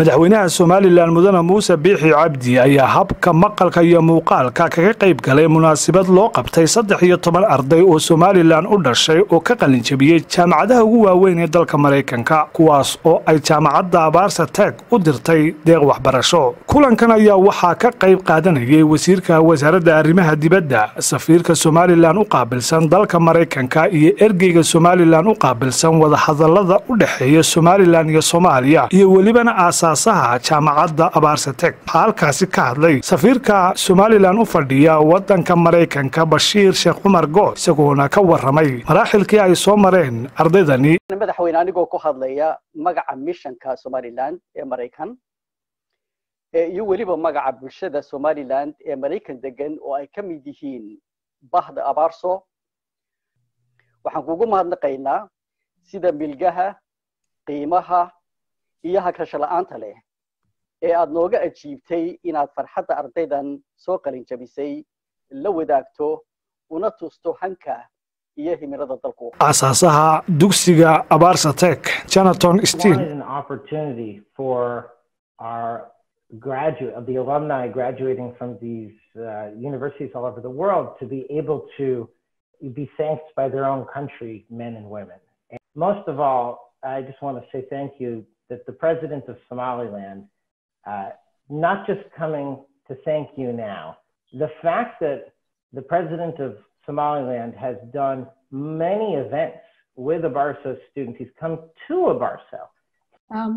madaxweynaha somalilan mudane muuse biixi cabdi ayaa habka maqalka iyo muuqaalka kaga qayb galay munaasabad loo qabtay saddex iyo toban arday oo somalilan u dhashay oo ka qalinjabiyey jaamacadaha ugu waaweyn ee dalka maraykanka kuwaas oo ay jaamacadda abaarsa taag u dirtay deeq waxbarasho. Kulankan ayaa waxaa ka qayb qaadanayay wasiirka wasaaradda arrimaha dibadda safiirka somalilan u qaabilsan dalka maraykanka iyo ergeyga somalilan u qaabilsan wadahadalada u dhexeeya somalilan iyo soomaaliya iyo welibana aasaasaha jaamacadda abaarsatek. Waxaa halkaasi ka hadlay safiirka somalilan u fadhiya wadanka maraykanka bashiir sheekh cumar good isagoona ka waramay maraaxilkii ay soo mareen ardaydani madaxweyne anigoo ku hadlaya magaca missionka somaliland ee maraykan iyo weliba magaca bulshada somaliland ee maraykan degan oo ay ka mid yihiin bahda abaarso. Waxaan kugu mahadnaqaynaa sida milgaha qiimaha iyo hagrasho la'aanta leh ee aad nooga ajiibtay inaad farxadda ardaydan soo qalin jabisay la wadaagto una tusto hanka iyo himilada dalku aasaasaha dugsiga abaarsatek jonaton steen graduate of the alumni graduating from these uh, universities all over the world to be able to be thanked by their own country, men and women. And most of all, I just want to say thank you that the president of Somaliland, uh, not just coming to thank you now, the fact that the president of Somaliland has done many events with Abarso students, he's come to Abarso. Um,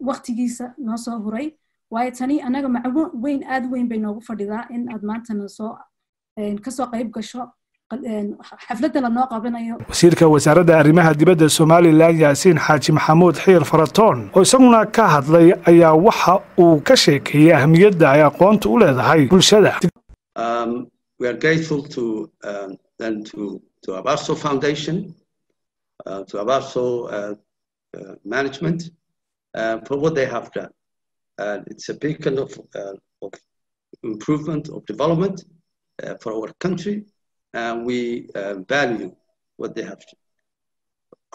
u noo soo huray waayo tani annaga macwo weyn aad weyn bay noogu fadhidaa in aad maantana soo kasoo qayb gasho wasiirka wasaaradda arrimaha dibadda somalilan yaasiin xaaji maxamuud xiir faratoon oo isaguna ka hadlay ayaa waxa uu ka sheekeeyey ahmiyadda ay aqoonta u leedahay bulshada Uh, to Abaso management for what they have done. it's a beacon of, of improvement, of development for our country, and we value what they have. Done.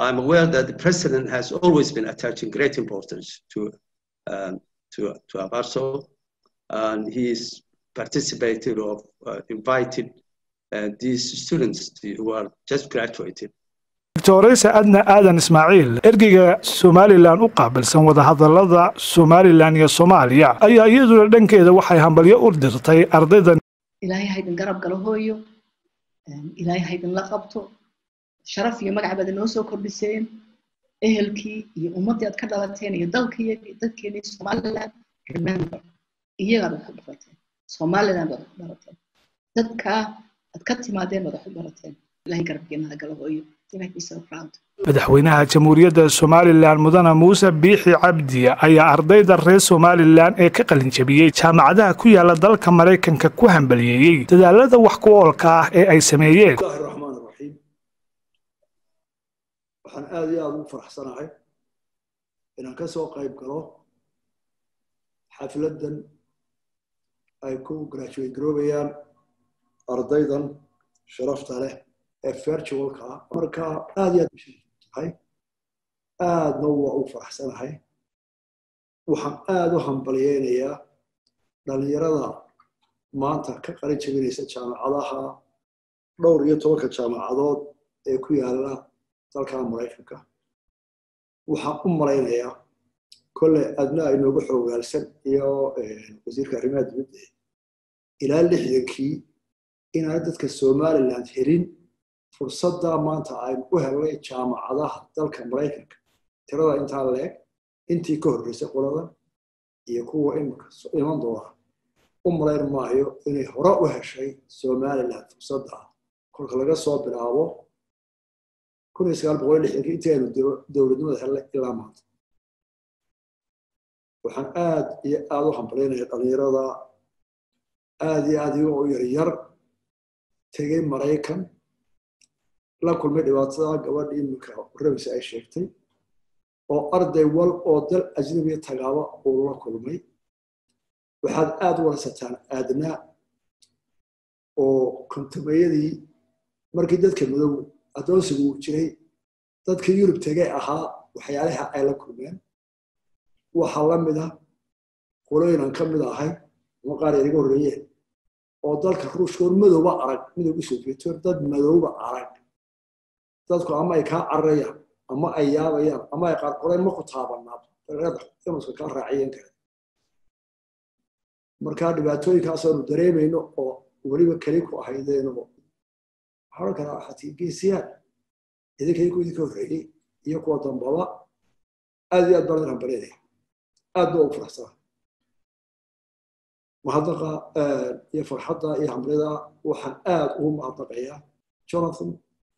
I'm aware that the president has always been attaching great importance to, um, to, to Abaso, and he's participated or invited these students who are just graduated. Doctoreysa adna aadan ismaaciil ergeyga somalilan u qaabilsan wadahadalada somalilan iyo soomaaliya ayaa iyaduna dhankeeda waxay hambalyo u dirtay ardaydan. Ilaahay haydin garab galo hooyo ilaahay haydin la qabto. Sharaf iyo magac baad inoo soo kordhiseen. Ehelkii iyo ummaddii aad ka dhalateen iyo dalkiyagii dadkeenii somaliland dhammaanba iyagaad wax u barateen somaliland baad wax u barateen dadkaa aad ka timaadeen baad wax u barateen ilaahay garabkeenaha galo hooyo madaxweynaha jamhuuriyadda somalilan mudane muuse biixi cabdi ayaa ardayda reer somalilan ee ka qalinjabiyey jaamacadaha ku yaalla dalka maraykanka ku hambaliyeeyey dadaalada wax ku oolka ah ee ay sameeyeen. Waxaan aad iyo aada ugu faraxsanahay inaan ka soo qayb galo xafladdan ay ku graduate garoobayaan ardaydan sharafta leh ee virtualka ah. Marka aad iyo aad tahay aadna waa u faraxsanahay. Waxaan aad u hambalyeynayaa dhalinyarada maanta ka qalin jabinaysa jaamacadaha dhowr iyo tobanka jaamacadood ee ku yaalla dalka maraykanka waxaan u malaynayaa kolley adna inoogu xoogaalsan iyo wasiirka arrimaha dibadda ilaa lixdankii inaana dadka somaliland helin fursadda maanta aynu u helnay jaamacadaha dalka maraykanka tirada intaa leeg intii ka horreysay qolada iyo kuwa imika iman doona u malayn maayo inay hore u heshay somaliland fursadda kolka laga soo bilaabo intii aynu dowladnimada helnay ilaa maanta. Waxaan aad iyo aad u hambalyaynaya dhalinyarada. Aad iyo aad iyagoo yaryar tegay maraykan la kulmay dhibaatada gabadha iminka rabisa ay sheegtay oo arday wal oo dal ajnabiya tagaaba uu la kulmay. Waxaad aad u warsataan aadnaa oo kontamayadii markii dadka madow addoonsigu uu jiray dadkii yurub tegay ahaa waxyaalaha ay la kulmeen. Waxaa la mid ah qolooyinan ka mid ahay ama qaar inaga horreeyeen oo dalka ruushka hor madowba arag midowga soviet dad madowba arag dadku ama ay kaa cararayaan ama ay yaabayaan ama ay qaar qoreen ma ku taabanaa inuska kaa raaciyeen kara markaa dhibaatooyinkaasaanu dareemayno oo weliba keli ku ahaydeenoo waxaa odhan karaa xatii geesiyaan idinkay ku idinka horreeyey iyo kuwa dambaba aad iyo aad baan idin hambalinaya aad ba ugu faraxsana mahadnaqa iyo farxadda iyo hambalida waxaan aad ugu mahadnaqayaa jonathan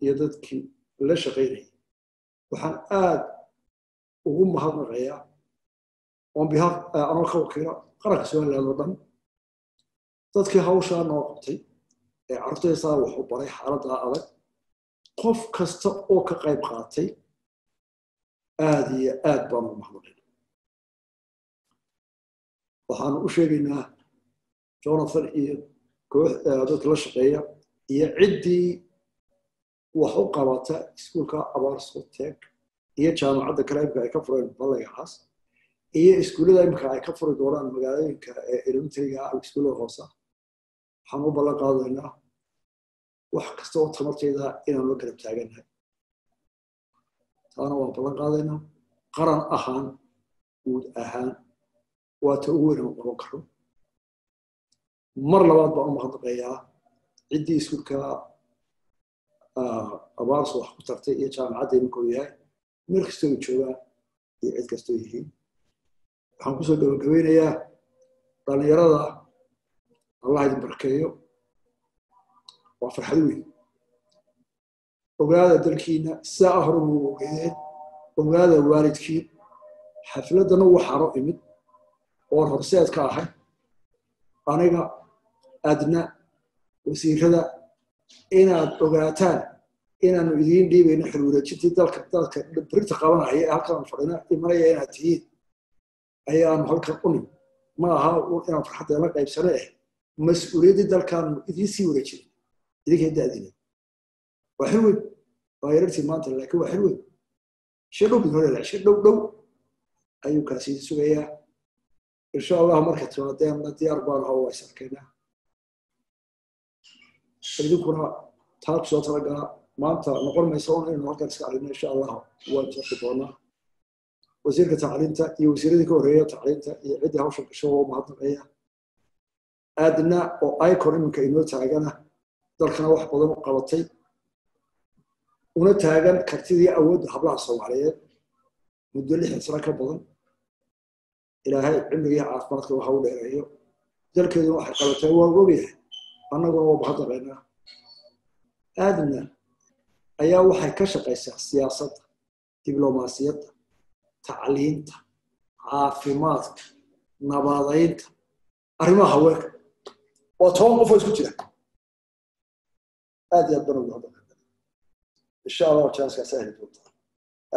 iyo dadkii la shaqaynayay waxaan aad ugu mahadnaqayaa on behalf anoo ka wakiila qaranka somaliland oo dhan. Dadkii hawshaa noo qabtay ee carruurtaysaa wuxuu baray xaaladdaa adag qof kasta oo ka qayb qaatay aad iyo aad baan ugu mahadnaqayna waxaanu u sheegaynaa jonathan iyo dadka la shaqeeya iyo ciddii wax u qabata iskuulka abaarsotek iyo jaamacadda kale imka ay ka fureen ballaygacaas iyo iskuullada imika ay ka furi doonaan magaalooyinka elementariga iskuullada hoosa waxaan u ballan qaadaynaa wax kasta oo tamarteeda inaan la garab taagannahay taana waan ballan qaadaynaa qaran ahaan guud ahaan waa ta ugu weyn qaban karo. Mar labaad baan u mahadnaqayaa ciddii iskuulka abaarso wax ku tartay iyo jaamacadda iminkuu yahay meel kastoo joogaan iyo cid kastoo yihiin waxaan ku soo gabagabeynayaa dhallinyarada allah idin barkeeyo waa farxad weyn ogaada dalkiina sidaa ah hore ugu ogeedeen ogaada waalidkiin xafladdana waxaano imid oon horseed ka ahay aniga adna wasiirada inaad ogaataan inaanu idiin dhiibayno xilwareejintii dalka dalka birinta qabanaya ee halkaan fadhina imanaya inaad tihiin ayaanu halkan unim ma aha inaan farxaddeena qaybsane eh mas'uuliyaddii dalkaanu idiin sii wareejinay idinkay daadina waa xil waa yarartii maanta laakiin waa xil shi dhow bid hore shi dhow dhow ayuu kaasi sugayaa insha allah marka timaadeenna diyaar baan aho waa is arkaynaa idinkuna taa ku soo talagala maanta noqon maysa un inaynu halkan iska aragno insha allah waan jarki doonaa wasiirka tacliinta iyo wasiiradii ka horreeya tacliinta iyo ciddii hawsha gasho oo mahadnaqaya aadna oo icon iminka inoo taagana dalkana wax badan u qabatay. Una taagan kartidii awoodda hablaha soomaaliyeed muddo lixdan sano ka badan. Ilaahay cimrigii caafimaadka waxa u dheereeyo. Dalkeeduna waxay qabatay waa ogyahay annaguna waa aadna ayaa waxay ka shaqaysaa siyaasadda diblomaasiyadda tacliinta caafimaadka nabadaynta arrimaha haweenka. Waa toban qof oo isku jira. Aad iyo aad baan ugu hadlaqayna insha allah janskaas ahli doontaa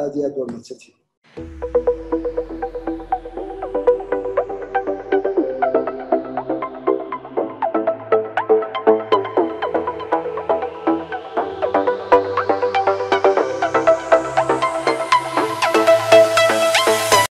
aad iyo aad baa mahadsantihin